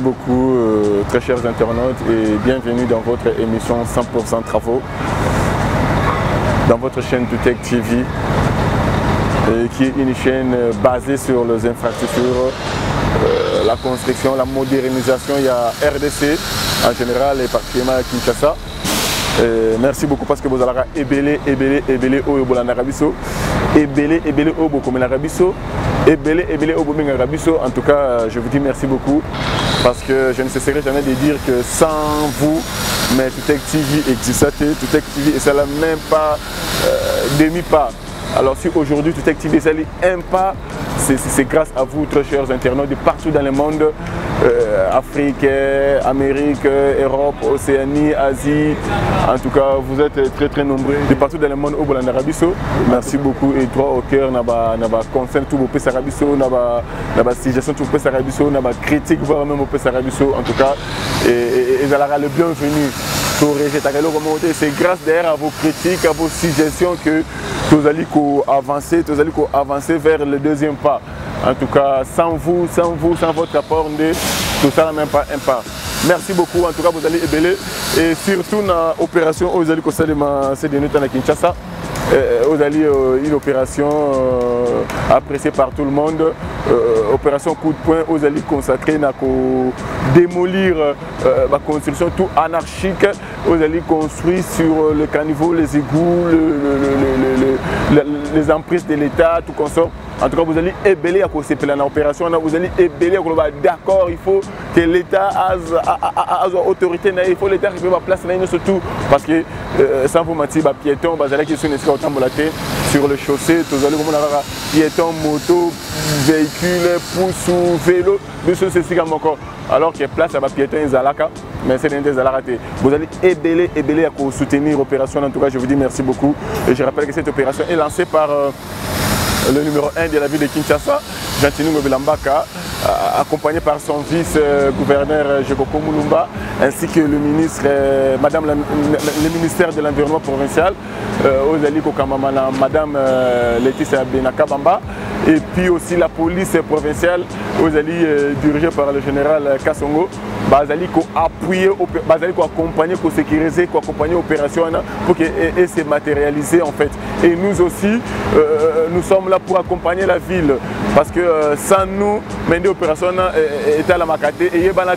beaucoup, euh, très chers internautes, et bienvenue dans votre émission 100% Travaux, dans votre chaîne tech TV, et qui est une chaîne euh, basée sur les infrastructures, euh, la construction, la modernisation. Il y a RDC en général et particulièrement à Kinshasa. Euh, merci beaucoup parce que bozalaka ebele ebele ebele oyo bolandaka biso ebele ebele oyo bokomelaka biso ebele ebele oyo bobengaka biso en tout cas euh, je vous dis merci beaucoup parce que je ne cesserai jamais de dire que sans vous mais Tutec TV existait Tutec TV et ça n'a même pas euh, demi pas Alors si aujourd'hui Tutec TV est un pas, c'est grâce à vous, très chers internautes, de partout dans le monde, euh, Afrique, euh, Amérique, euh, Europe, Océanie, Asie. En tout cas, vous êtes très très nombreux de partout dans le monde au Bolandarabiso. Merci beaucoup et droit au cœur, naba naba conseil tout au Sarabiso, naba naba suggestion tout au Sarabiso, naba critique voire même au Arabiso. En tout cas, et, et, et, le bienvenu. to rejetaka eloko moko te c'est grâce d'ailleurs à vos critiques à vos suggestions que tozali ko avancer tozali ko avancer vers le deuxième pas en tout cas sans vous sans vous sans votre apport nde tosala même pas un pas merci beaucoup en tout cas bozali ebele et surtout na opération oyo ezali kosalema se denota na kinshasa euh, euh, ozali euh, une opération euh, appréciée par tout le monde euh, opération coup de poing ozali consacré na ko démolir Euh, ba construction tout anarchique ozali construit sur euh, le caniveau les égouts le, le, le, le, les emprises de l'état tout consort en tout cas vous allez ebele ya kosepela na opération wana vous allez ebele ya koloba d'accord il faut que l'état azwa autorité na ye il faut l'état récupère baplace na ye nyonso tout parce que euh, sans vous mati bapiéton bazalaki sur na esika kotambola te sur le chaussée tozali komona kaka piéton moto véhicule pusu vélo biso nyonso esika moko alors que place à ma piéton ils alaka mais c'est des raté. Vous allez ébeler, ébeler à soutenir l'opération. En tout cas, je vous dis merci beaucoup. Et je rappelle que cette opération est lancée par euh, le numéro 1 de la ville de Kinshasa, Jantinu Mobilambaka, euh, accompagné par son vice-gouverneur euh, euh, Jekoko Moulumba, ainsi que le ministre, Madame le ministère de l'Environnement provincial, euh, oyo ezali kokambama na madame euh, Laetitia Benaka Bamba et puis aussi la police provinciale oyo ezali euh, dirigée par le général Kasongo bazali koappuye bazali koaccompagne kosécurise koaccompagne opération wana pour que e se matérialiser en fait et nous aussi euh, euh, euh, nous sommes là pour accompagner la ville parce que euh, sans nous mende opération wana euh, etalamaka te eyebana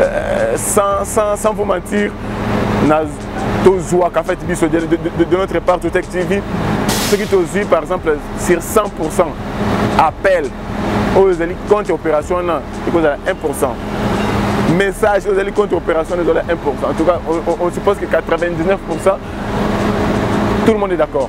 euh, sans, sans, sans vous mentir tozwaka fete biso de, de, de, de notre part totec tv soki tozwi par exemple sur 100 appel oyo ezali contre opération wana ekozala 1 message oyo ezali contre opération wana ezala 1 en tout cas on, on, on suppose que 99 tout le monde est d'accord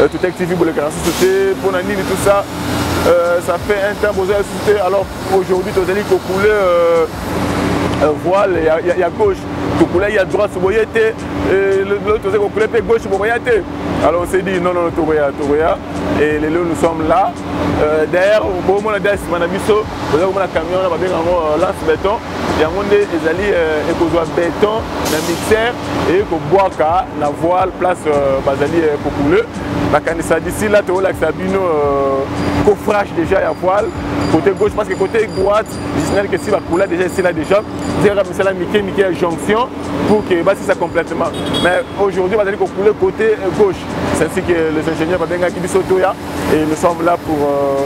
euh, Totec TV bolekaka susu te mpo na nini tout ça euh, ça fait un temps bozala susu te alors aujourd'hui tozali kokoule euh, euh, voile ya, ya, ya gauche tokulaki ya droite boye te tozali kokule mpe gauche bokoya te alors on s'est dit non non tokoya tokoya et lelo nous sommes là euh, d'ailleurs bomona da nsima na biso boza komona camion wana babenga yango euh, lance béton yango nde ezali euh, ekozwa béton na mixer eye kobwaka na voile place euh, bazali euh, kokule nakanisa d'ici là tokolakisa bino euh, coffrage déjà ya voile côté gauche parce que côté droite signale que si bakula déjà esila déjà ezalaka misala mike mike ya jonction pour que basisa complètement mais aujourd'hui bazali kokule côté gauche c'est ainsi que les ingénieurs babengaki biso toya Et nous sommes là pour euh,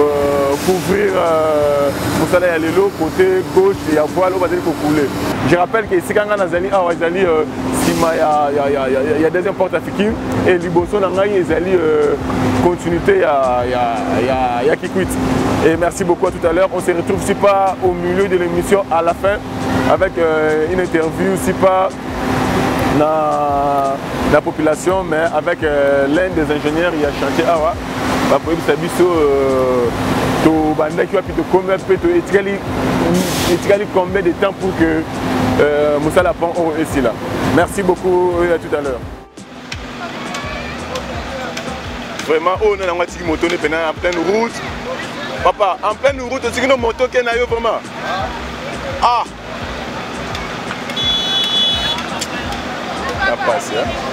euh, couvrir euh, mosala ya lelo côté gauche ya voile oyo bazali kokule je rappelle que esika ngai nazali awa ezali euh, nsima ya, ya, ya, ya, ya deuxième porte ya fikir e liboso na ngai ezali euh, continuité ya, ya, ya, ya kikwit et merci beaucoup à tout à l'heure on se retrouve si pas au milieu de l'émission à la fin avec euh, une interview si pas na la population mais avec euh, l'un des ingénieurs ya chantier awa bakoyebisa biso euh, tobandaki wapi tokomi wapi mpe etikali etikali combien de temps pour que euh, mosala pont oyo esila merci beaucoup et à tout à l'heure vraiment oyo oh, nana yango atiki moto nde mpena en pleine route papa en pleine route otiki no moto ke na yo vraiment ah na pasi hein?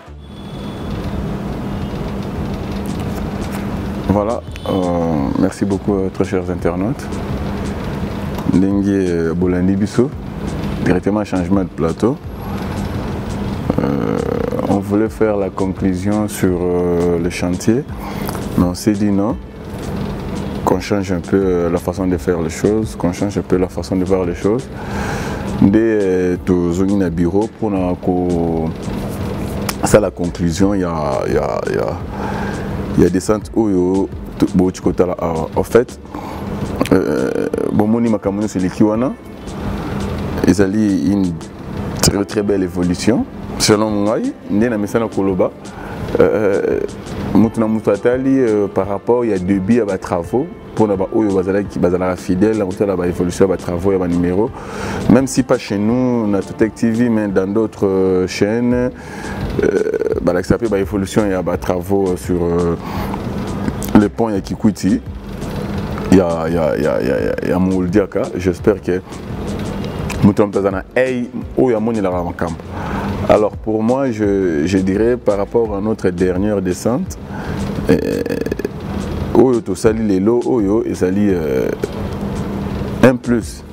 merci beaucoup, euh, très chers internautes. Dengue Bolandi directement changement de plateau. Euh, on voulait faire la conclusion sur euh, le chantier, mais on s'est dit non, qu'on change un peu euh, la façon de faire les choses, qu'on change un peu la façon de voir les choses. Nde euh, tozongi na bureau mpona kosala conclusion ya, ya, ya, ya descente oyo bouti kotala awa en fait euh, bomoni makambo nyonso eleki wana ezali une très très belle évolution selon ngai nde na mesana koloba euh, moto na moto atali euh, par rapport ya début ya batravaux mpona baoyo bazalaki bazalaka fidèle na kotala baévolution ya batravaux ya banuméro même si pas chez nous na totec tv mais dans d'autres euh, chaînes euh, balakisa mpe baévolution ya batravaux euh, sur euh, le pont ya kikwiti ya, ya, ya, ya, ya, ya mooldiaka j'espère que moto ya moto aza na ei oyo amonelaka makambo alors pour moi je, je dirais par rapport à notre dernière descente euh, oyo tosali lelo oyo ezali euh, un plus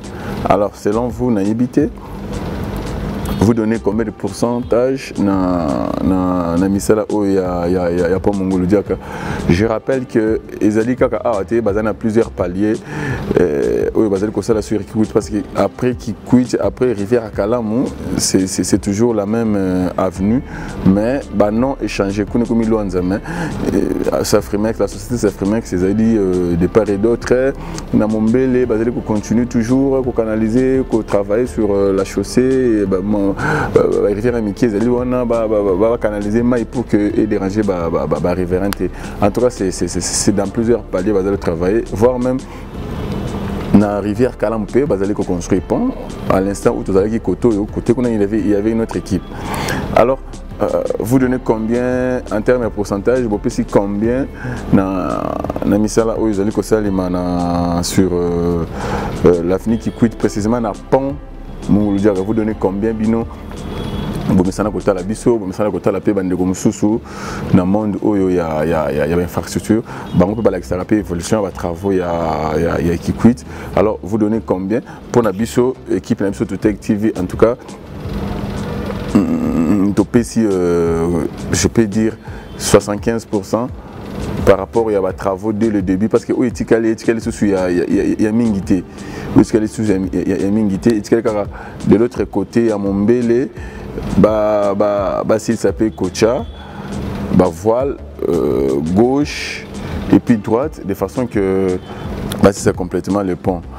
Alors, selon vous, nayebi te vous donnez combien de pourcentage na, na, na misala oyo ya, ya, ya, ya pont mongolo diaka je rappelle que ezali kaka awa te baza na plusieurs paliers euh, oyo bazali kosala sur kikwit parce que après kikwit après rivière akalamu c'est toujours la même euh, avenue mais banon échange kuna ekomi lwanza mais euh, safrimek la sociétés afrimax ezali euh, de part et d'autre na mombele bazali kocontinue toujours kocanalise kotravaille sur euh, la chaussée barivière ya mike ezali wana bacanalise mai pour que edérange bariverain te en tout cas c'est dans plusieurs paliers bazali travailler voire même na rivière Kalam mpe bazali construire pont à l'instant où tozalaki koto oyo kote kuna il y avait une autre équipe alors Euh, vous donnez combien en termes de pourcentage bopesi combien na, na misala oyo ezali kosalema na sur euh, euh, l'avenir qui quitte précisément na pont mongulu diaka vous donnez combien bino bomesana kotala biso bomesana kotala mpe bandeko mosusu na monde oyo ya, ya, ya, ya bainfrastructure bango mpe balakisaka mpe évolution ya batravaux ya, ya, ya equiquit alors vous donnez combien mpo na biso ekipe na biso tutec tv en tout cas mm, mm, mm, topesi euh, je peux dire 75 par rapport ya batravaux dès le début parce que oyo etikali etikali lisusu ya mingi te oyo etikali lisusu ya mingi te etikali kaka de l'autre côté ya mombele basilisa mpe kocha bavoile euh, gauche et puis droite de façon que basilisa complètement le pont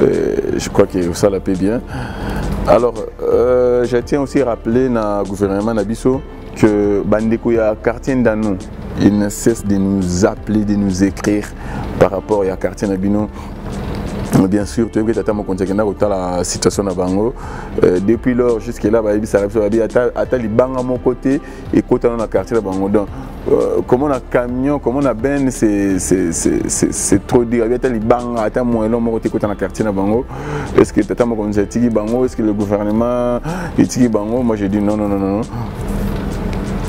Euh, je crois que ça l'a bien. Alors, euh, je tiens aussi à rappeler na gouvernement Nabiso que Bandeko ya quartier Ndano, il ne cesse de nous appeler, de nous écrire par rapport à quartier Nabino bien sûr toyebi ete ata mokonzi akenda kotala situation na bango euh, depuis lors jusque là bayebisaka biso babi ata libanga moko te ekotana na quartier na bango donc euh, comment na camion comment na ben c'est c'est c'est c'est trop dur abi ata libanga ata moelon moko te ekotana na quartier na bango est ce que tata mokonzi atiki bango est ce que le gouvernement etiki bango moi je dis non non non non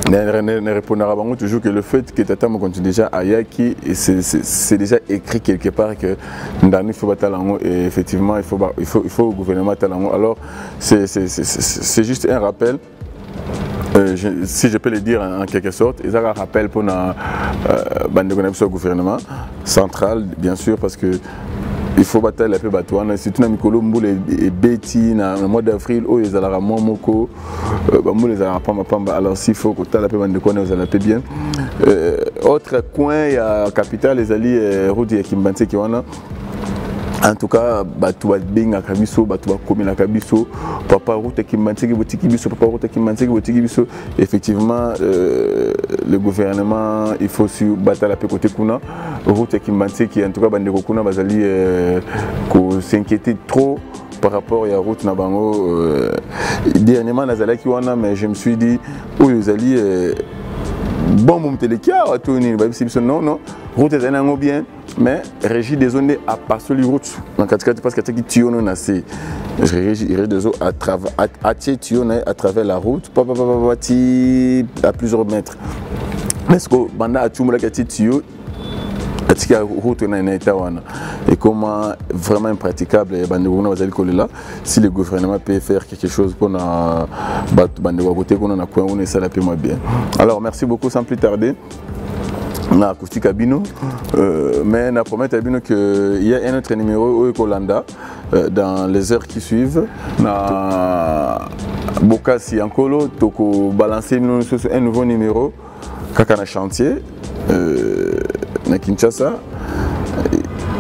ne répondra bango toujours que le fait que tata mokonzi déjà ayaki c'est déjà écrit quelque part que ndani faut batala yango et effectivement il faut, il faut, il faut au gouvernement atala yango alors c'est juste un rappel Euh, je, si je peux le dire en, en quelque sorte, ils ont un rappel pour la euh, bande de gouvernement central, bien sûr, parce que il faut battre peu bato wana surtout na mikolo mbula ebeti na mois d'avril oyo ezalaka mwa moko euh, bambula ezalaka pambapamba alors s'il faut kotala mpe bandeko wana ezala mpe bien euh, autre coin ya capitale ezali euh, route ya kimbanseki wana en tout cas bato babengaka biso bato bakomelaka biso papa ruta kimbanseke botiki biso papa ruta kimbanseke botiki biso effectivement euh, le gouvernement il faut su batala mpe kote kuna ruta kimbanseke en tout cas bandeko kuna bazali euh, kosinquiéter trop par rapport ya route na bango euh, dernièrement nazalaki wana mais je me suis dit oyo ezali euh, bombo motelekia wato nini babisi biso non non route ezali nango bien mais régie des eaux nde apasoli route na katikati parce que atiaki tuyo no na se régie des eaux atie tuyo na ye à travers la route papapapa ti à plusieurs mètres mais siko banda atiumolaki atie tuyo atika route na na état wana ekoma vraiment impraticable ya bandeko kuna bazali kolela si le gouvernement peut faire quelque chose mpona bato bandeko ya kote kuna na coin wana esala mpe mwa bien alors merci beaucoup sans plus tarder na kotika bino euh, mais na promettre bino que il y a un autre numéro oyo ekolanda euh, dans les heures qui suivent na bokasi ya nkolo tokobalanse bino lisusu un nouveau numéro kaka na chantier euh, na kinshasa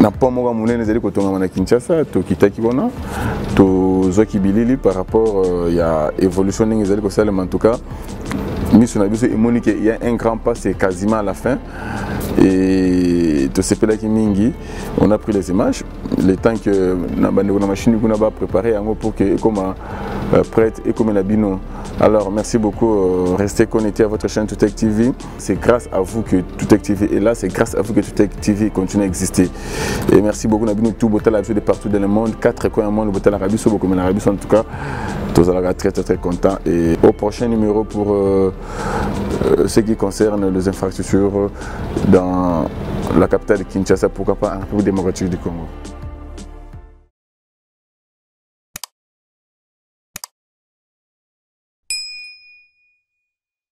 na mpo moko monene ezali kotongama na kinshasa tokitaki wana tozwaki bilili par rapport ya évolution ndenge ezali kosalema en tout cas miso na biso emoni ke ya un grand pas c'est quasiment à la fin et tosepelaki mingi on a pris les images le temps que na bandeko na machine kuna ba préparer yango pour que ekoma euh, prête ekomela bino alors merci beaucoup euh, restez connectés à votre chaîne Tutech TV C'est grâce à vous que Tutec TV est là, c'est grâce à vous que Tutec TV continue à exister. Et merci beaucoup Nabino, tout Botel de partout dans le monde, quatre coins au monde, Botel Arabie, beaucoup comme en tout cas, tous à très très très content. Et au prochain numéro pour euh, ce qui concerne les infrastructures dans la capitale de Kinshasa, pourquoi pas en République démocratique du Congo.